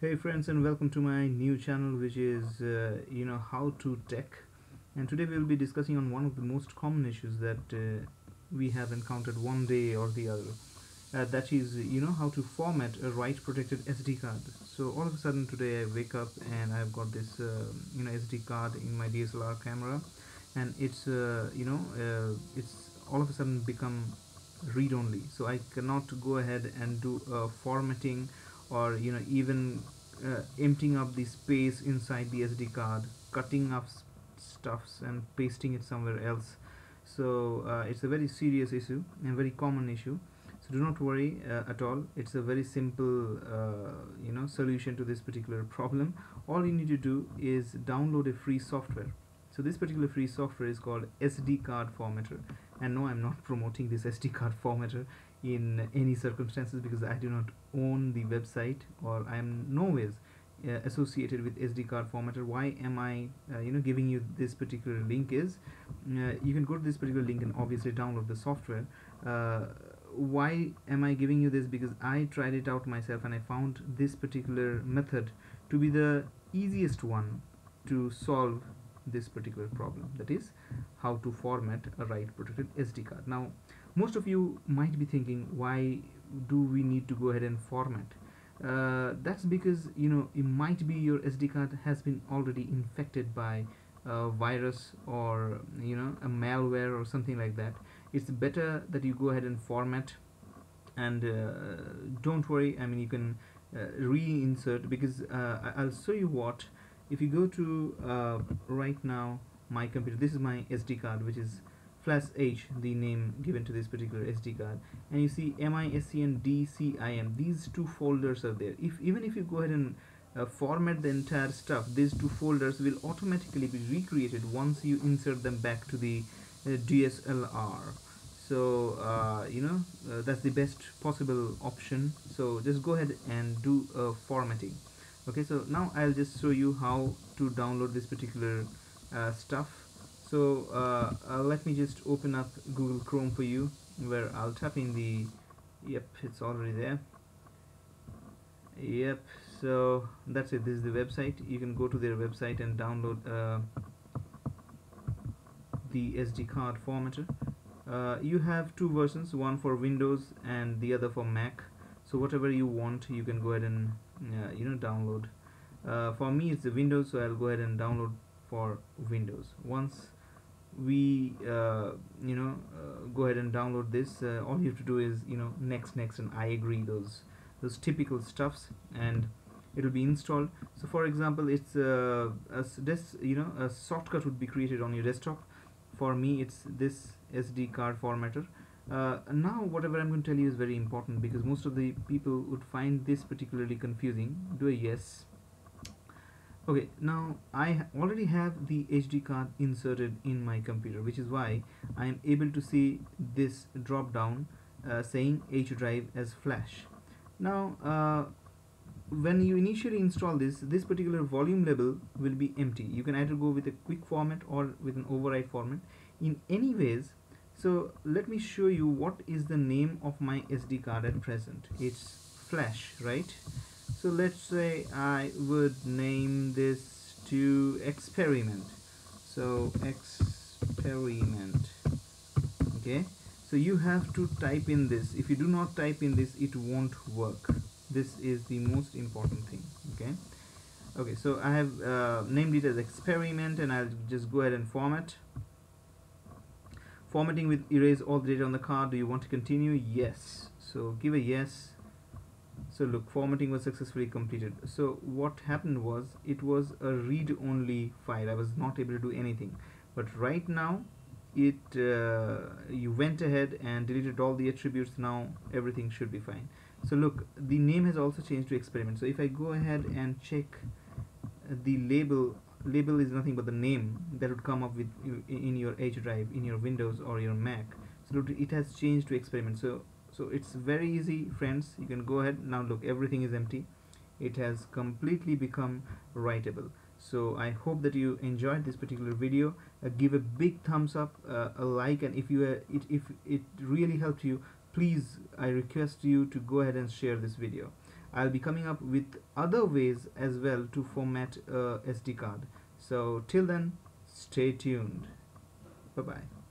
hey friends and welcome to my new channel which is uh, you know how to tech. And today we'll be discussing on one of the most common issues that uh, we have encountered one day or the other. Uh, that is you know how to format a write protected SD card. So all of a sudden today I wake up and I've got this uh, you know SD card in my DSLR camera. And it's uh, you know uh, it's all of a sudden become read only. So I cannot go ahead and do formatting or you know even uh, emptying up the space inside the SD card cutting up stuffs and pasting it somewhere else. So uh, it's a very serious issue and very common issue. So do not worry uh, at all. It's a very simple uh, you know solution to this particular problem. All you need to do is download a free software. So this particular free software is called SD card formatter. And no I'm not promoting this SD card formatter in any circumstances because I do not own the website or I am no ways uh, associated with SD card formatter. Why am I uh, you know giving you this particular link is uh, you can go to this particular link and obviously download the software. Uh, why am I giving you this? Because I tried it out myself and I found this particular method to be the easiest one to solve this particular problem that is how to format a write protected SD card. Now most of you might be thinking why do we need to go ahead and format? Uh, that's because you know it might be your SD card has been already infected by a virus or you know a malware or something like that. It's better that you go ahead and format and uh, don't worry. I mean you can uh, reinsert because uh, I'll show you what if you go to uh, right now my computer this is my SD card which is flash H the name given to this particular SD card. And you see MISC and DCIM these two folders are there. If even if you go ahead and uh, format the entire stuff these two folders will automatically be recreated once you insert them back to the uh, DSLR so uh, you know uh, that's the best possible option. So just go ahead and do formatting okay so now I'll just show you how to download this particular uh, stuff. So uh, uh, let me just open up Google Chrome for you where I'll tap in the yep it's already there. Yep so that's it. This is the website. You can go to their website and download uh, the SD card formatter. Uh, you have two versions one for Windows and the other for Mac. So whatever you want you can go ahead and you know download. Uh, for me it's the Windows so I'll go ahead and download for Windows. Once we uh, you know uh, go ahead and download this uh, all you have to do is you know next next and I agree those those typical stuffs and it will be installed. So for example it's uh, a this you know a shortcut would be created on your desktop. For me it's this SD card formatter uh, now whatever I'm going to tell you is very important because most of the people would find this particularly confusing. Do a yes. Okay now I already have the HD card inserted in my computer which is why I am able to see this drop down uh, saying H drive as flash. Now uh, when you initially install this this particular volume label will be empty. You can either go with a quick format or with an overwrite format. In any ways so let me show you what is the name of my SD card at present. It's flash right? So let's say I would name this to experiment. So experiment. Okay? So you have to type in this. If you do not type in this it won't work. This is the most important thing. Okay? Okay so I have uh, named it as experiment and I'll just go ahead and format formatting with erase all the data on the card do you want to continue? Yes. So give a yes. So look formatting was successfully completed. So what happened was it was a read-only file. I was not able to do anything. But right now it uh, you went ahead and deleted all the attributes. Now everything should be fine. So look the name has also changed to experiment. So if I go ahead and check the label label is nothing but the name that would come up with in your H drive in your Windows or your Mac. So it has changed to experiment. So so it's very easy friends. You can go ahead. Now look everything is empty. It has completely become writable. So I hope that you enjoyed this particular video. Uh, give a big thumbs up uh, a like and if you uh, it, if it really helped you please I request you to go ahead and share this video I'll be coming up with other ways as well to format a SD card. So till then, stay tuned. Bye bye.